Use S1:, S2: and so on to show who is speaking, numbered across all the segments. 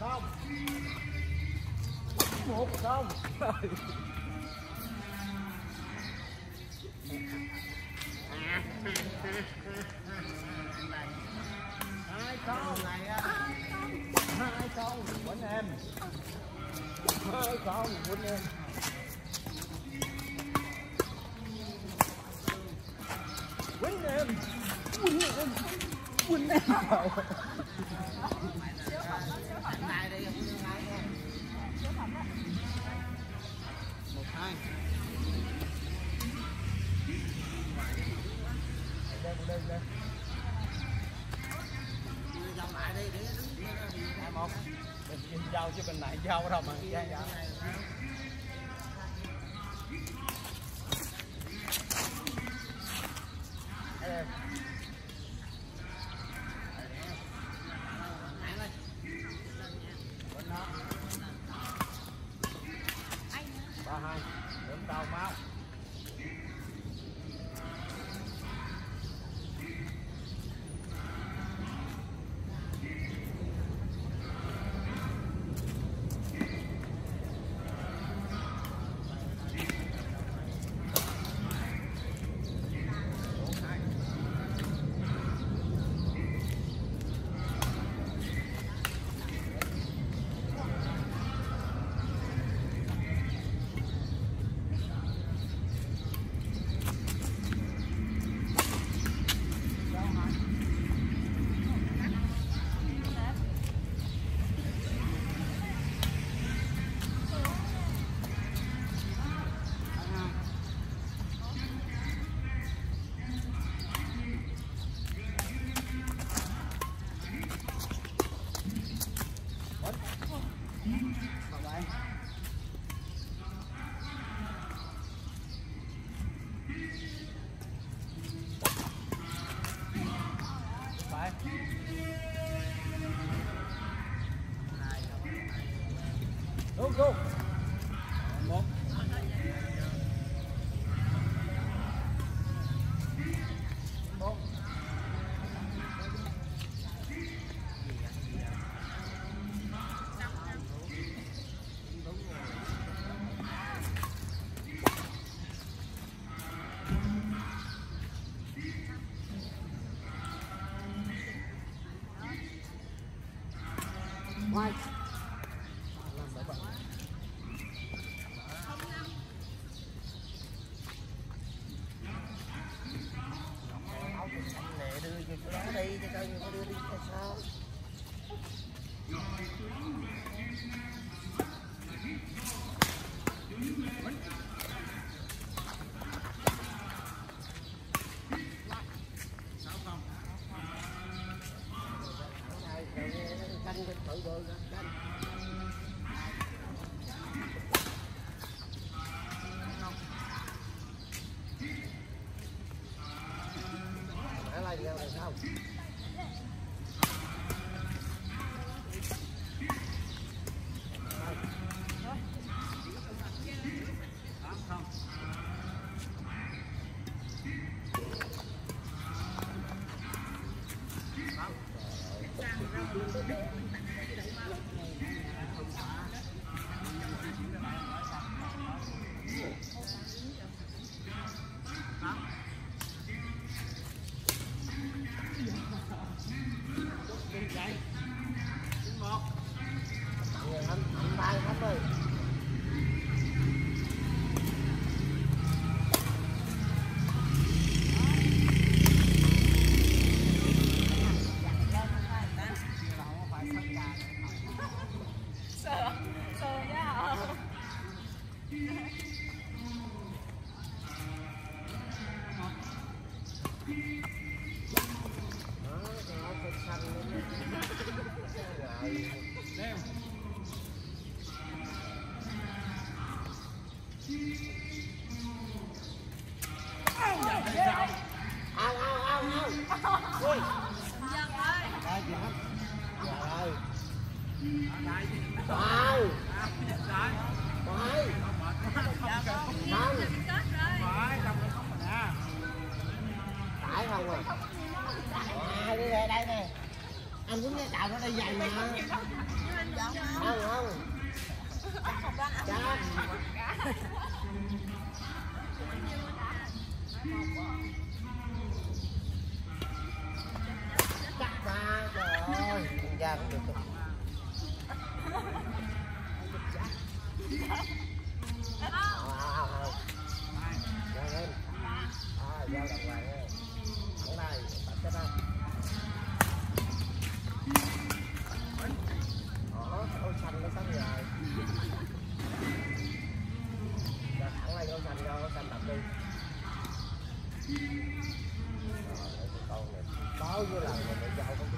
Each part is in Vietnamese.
S1: không một không hai câu này hai câu quấn em hai câu quấn em quấn em quấn em quấn em vô đâu mà
S2: dạ, dạ. Thank you. Vào Bảy Không Phải không à Hai đứa đây nè Anh cũng cái cào nó đây dày mà xanh cho ôi xanh đập đi để con này bao nhiêu lần mà để giao không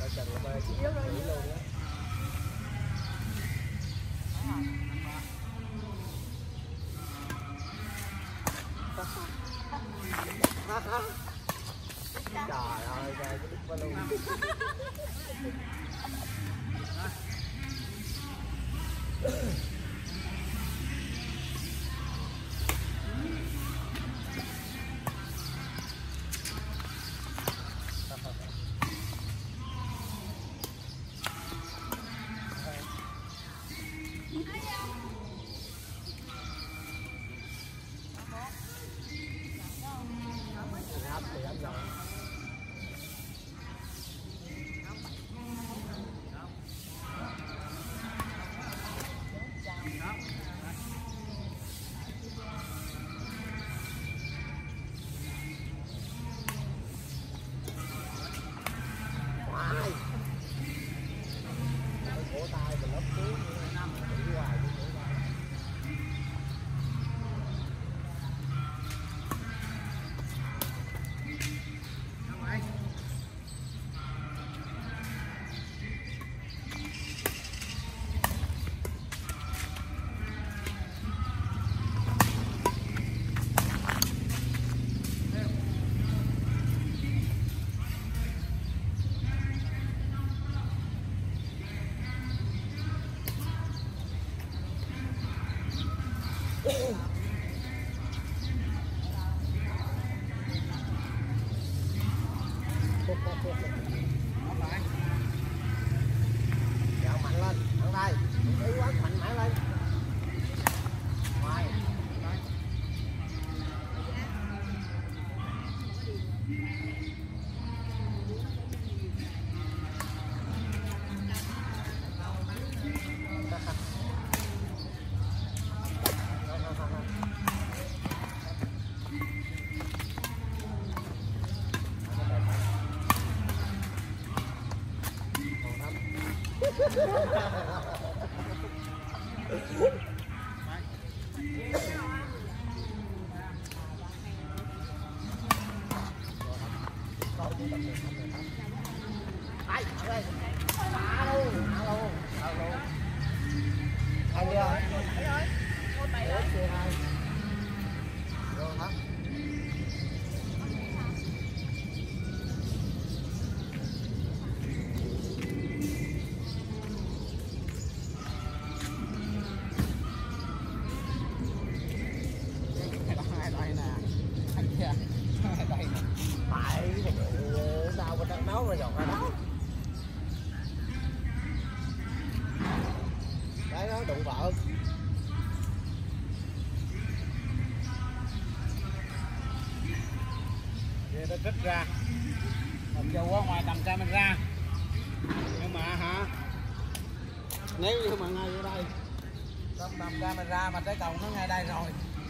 S2: Coi chừng là bơi yếu luôn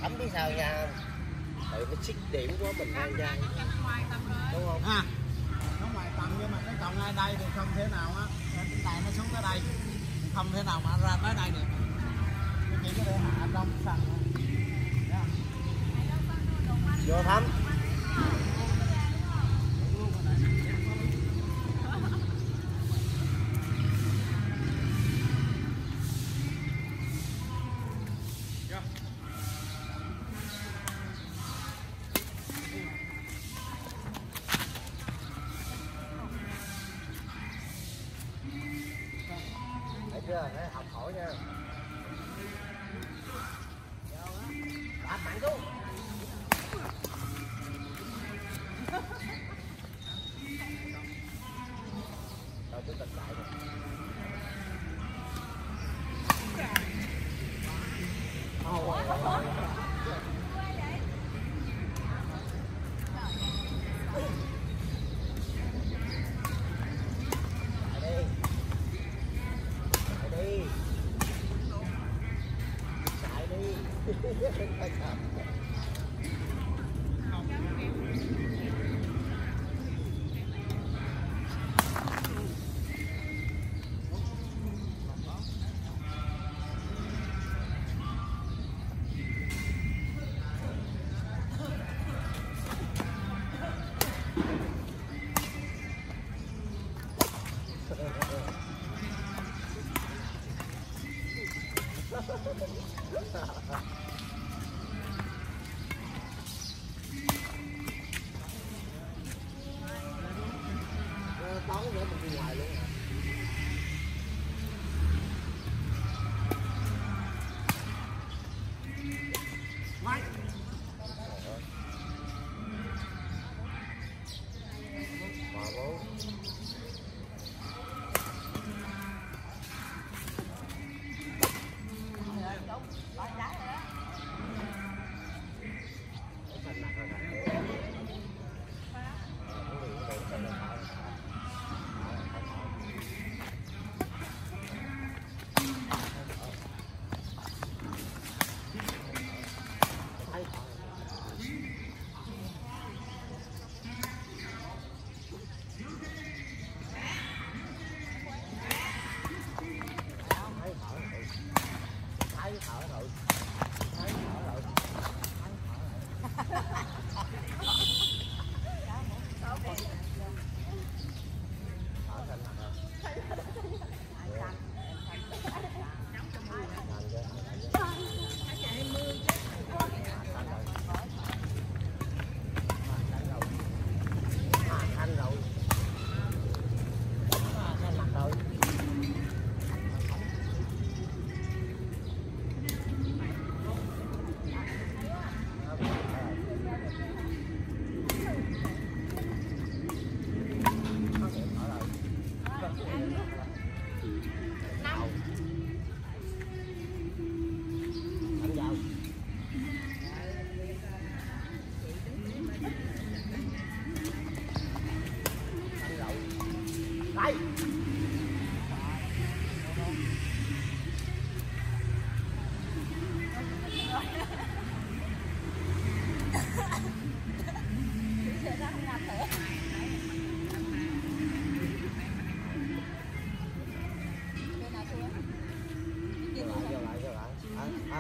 S2: Thấm biết sao nha. Tại nó xích điểm của mình đang ra. Đúng không?
S1: ha Nó ngoài tầm nhưng mà cái cầu ngay đây thì không thể nào á Cái này nó xuống tới đây Không thể nào mà ra tới đây được Nó chỉ có thể hạ trong không?
S2: Vô thấm.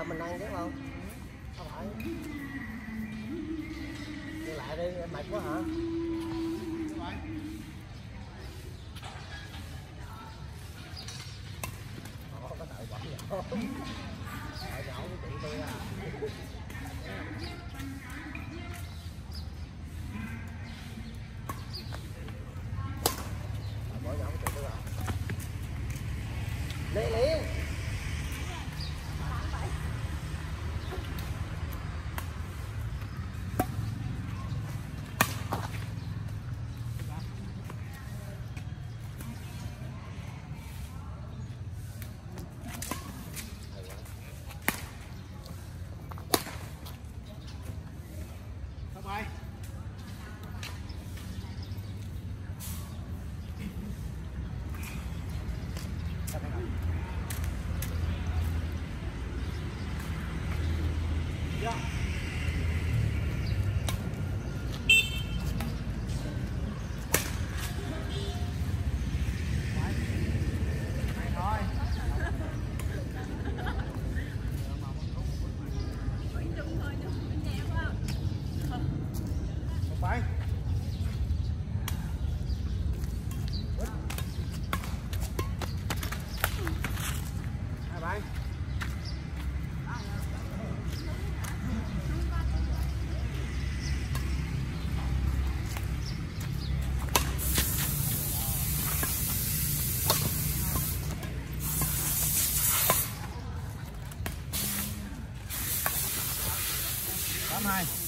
S1: mình ăn chứ không? Không phải. Đi lại đi mệt quá hả? 82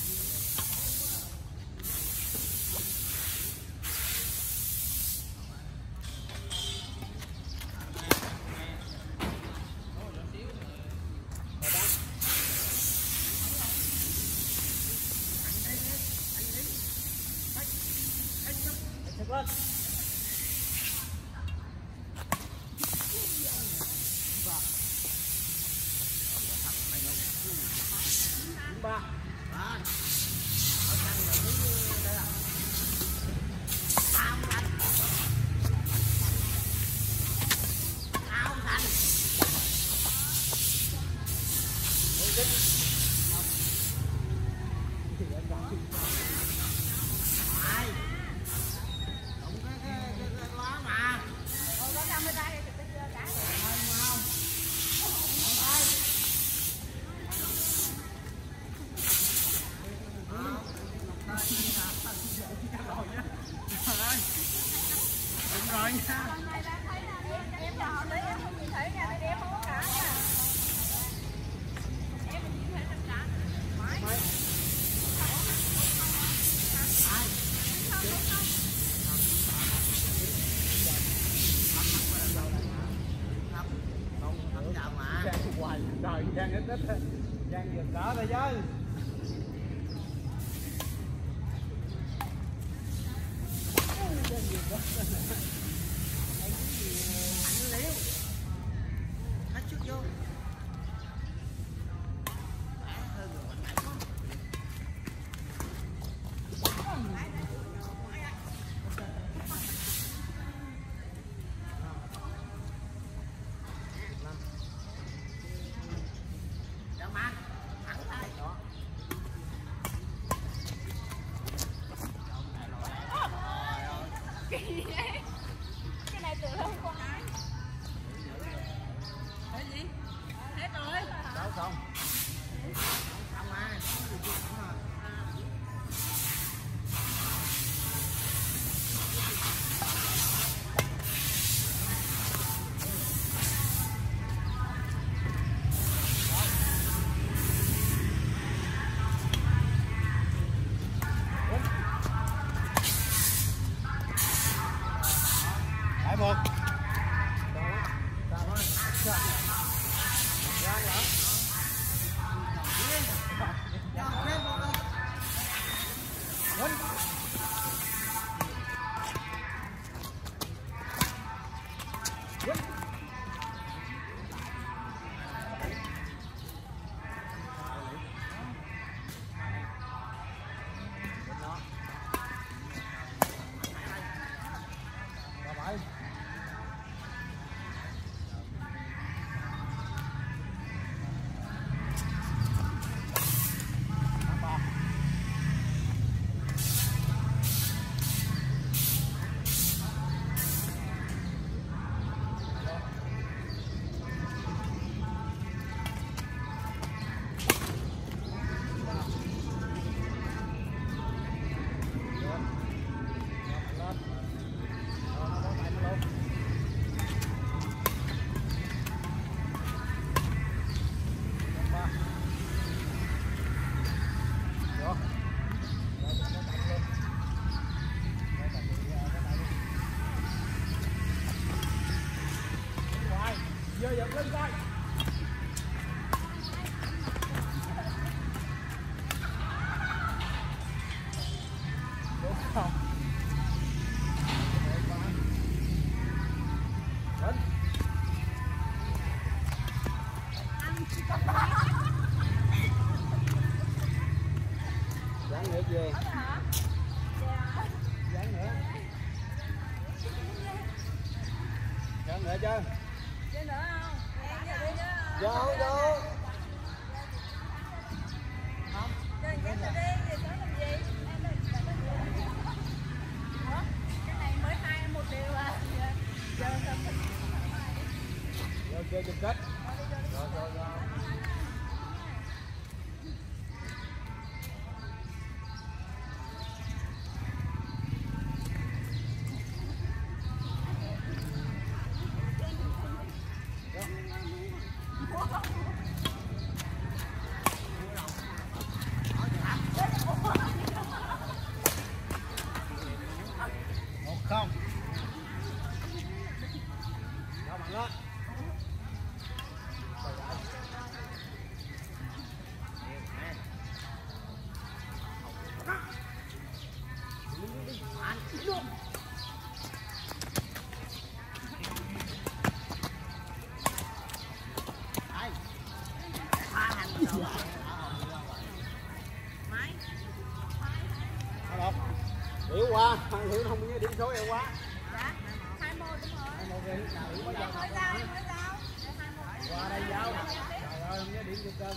S3: chơi
S1: chung kết rồi rồi rồi Yếu quá, thằng không biết điểm số em quá.
S3: Dạ, 21 đúng rồi.
S1: 21 đi.
S3: Thôi ra, thôi ra.
S1: Qua đây giao. Trời ơi, không nhớ điểm cho cơm.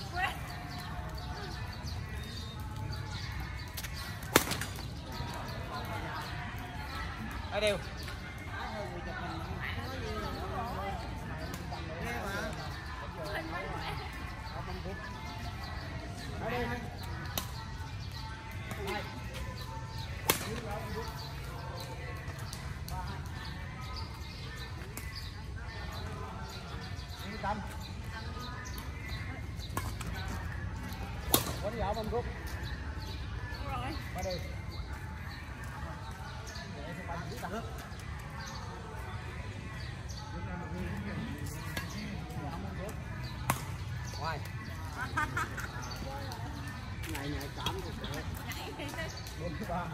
S1: Ở điều. nhảy nhảy cám thì sẽ bốn ba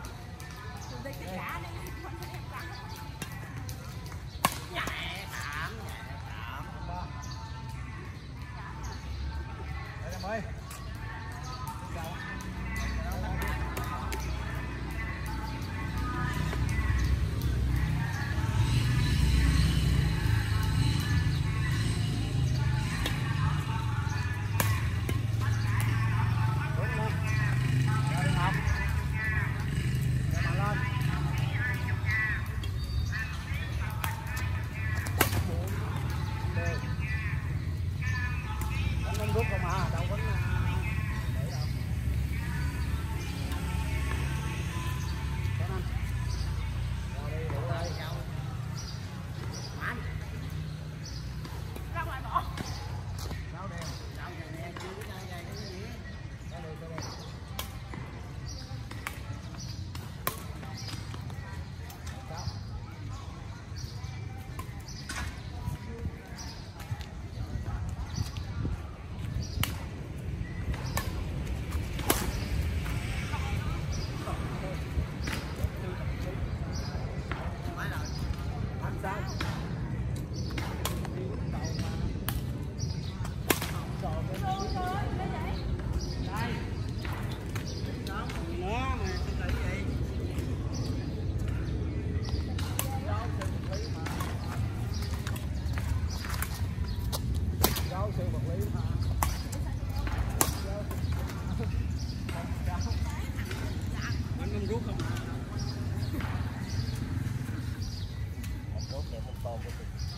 S2: nhảy cám
S1: nhảy
S2: solve with it.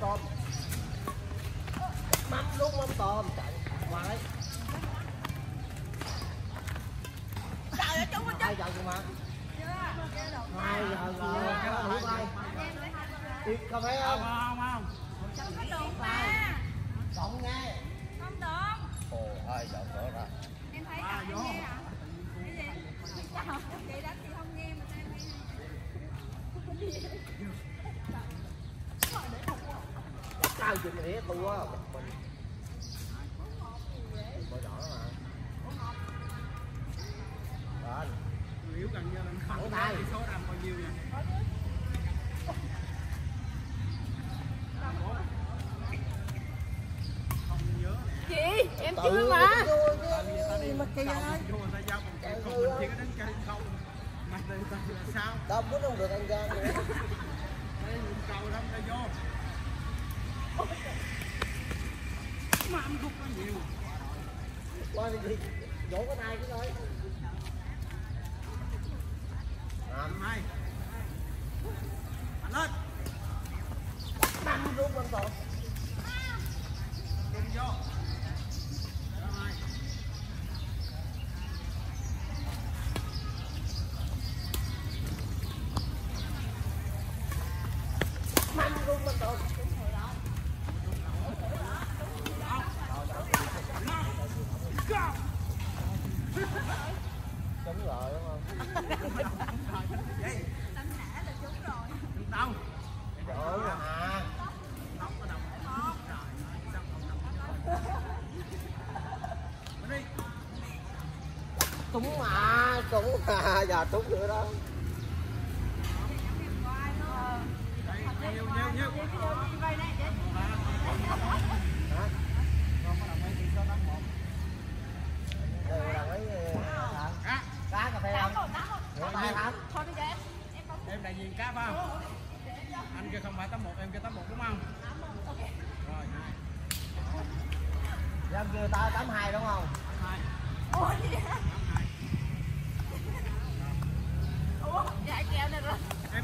S2: Tôm. Mắm lúc mắm tôm. Chạy qua đấy.
S3: Trời ơi chú
S2: hai giờ nhưng mà? Hai giờ rồi bay đi cà phê
S1: Không,
S2: không?
S1: Không, không.
S3: Không. Có được mà.
S2: Cộng nghe.
S3: Không được
S2: ồ hai giờ nữa rồi
S3: Em thấy là em nghe? Cái gì? Chị đánh thì không nghe mà em nghe
S2: sao chừng này tua mình bôi đỏ mà rồi
S1: Nếu cần mình không
S2: Thẳng tay.
S1: thì số đầm bao nhiêu nha. Không nhớ.
S3: Chị, em chưa mà
S2: mà
S1: là sao?
S2: đâu không được ăn gan nữa
S1: Đây mình cầu lắm ta vô. Mà ăn khúc nó nhiều.
S2: qua thì đi vỗ cái tay cái thôi
S1: Làm hai. Mạnh lên.
S2: năm luôn con tôm
S1: Đừng vô. Làm hai.
S2: năm luôn con tôm đúng rồi đúng không
S1: Vậy.
S3: Đánh nã là trúng rồi
S1: Đừng đâu.
S2: Đúng rồi à
S1: Nóng có đồng. Trời ơi, sao không đồng. Bên đi
S2: trúng à trúng à giờ trúng nữa đó
S1: nhiều, nhiều, nhiều. có Cá.
S2: cá cà phê không
S3: Thôi bây giờ em Em
S1: đại diện cá phải không? Anh kia không phải 81, em kia 81 đúng không?
S3: tám một
S1: Rồi,
S2: em kia ta tám hai đúng không
S1: Hai.
S3: Ủa gì vậy? Ủa, dạ kẹo này rồi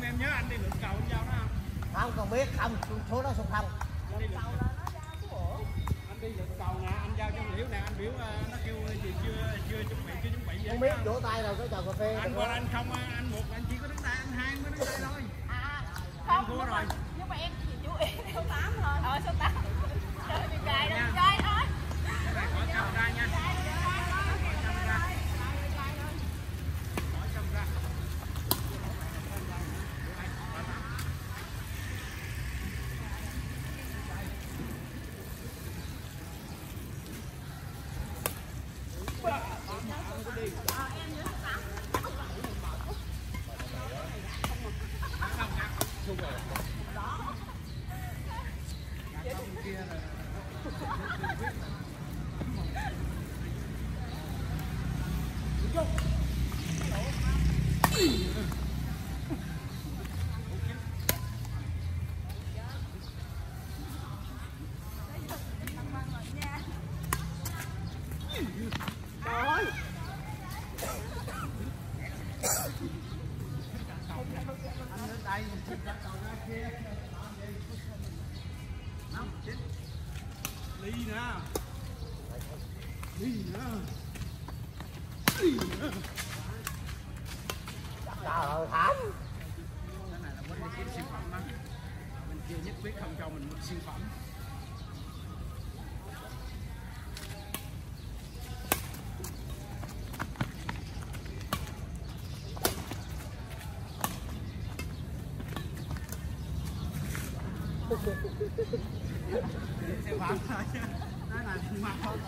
S1: Em nhớ anh đi lượt cầu anh giao đó không?
S2: không cần biết không số đó xung phong
S1: Anh đi lượt
S3: Đầu là nó cái ổ
S1: anh đi lượt cầu nè, anh giao cho liễu nè, anh biểu ờ, nó kêu gì chưa chưa chuẩn bị chưa chuẩn bị gì
S2: không biết vỗ tay rồi cái chầu cà phê
S1: Anh
S2: không?
S1: anh không anh một anh chỉ có đứng tay anh hai mới đứng tay thôi.
S3: À, không,
S1: thua
S3: mà,
S1: rồi.
S3: nhưng mà em chỉ chú ý số 8 thôi Ờ, số 8 Chơi bị cài đó, chơi thôi
S1: Cái này khỏi camera nha.
S3: Cài rồi, cài rồi, cài rồi, cài rồi, cài rồi.
S1: Khỏi camera. Mình xin đặt ra kia. Năm, chín. Ly nè. Ly nè. Ly nè.
S2: trời thảm
S1: Cái này là siêu phẩm á. Bên kia nhất quyết không cho mình một siêu phẩm. Siêu bán thôi chứ. Đó là mặt không